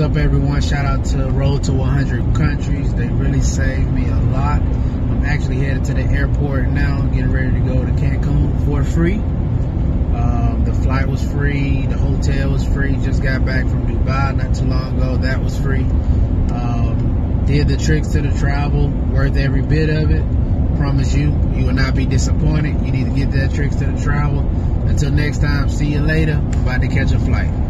is up, everyone? Shout out to Road to 100 Countries. They really saved me a lot. I'm actually headed to the airport now, getting ready to go to Cancun for free. Um, the flight was free, the hotel was free. Just got back from Dubai not too long ago. That was free. Um, did the tricks to the travel, worth every bit of it. Promise you, you will not be disappointed. You need to get that tricks to the travel. Until next time, see you later. I'm about to catch a flight.